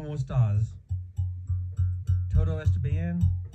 ¿Cómo estás? Todo está bien? in.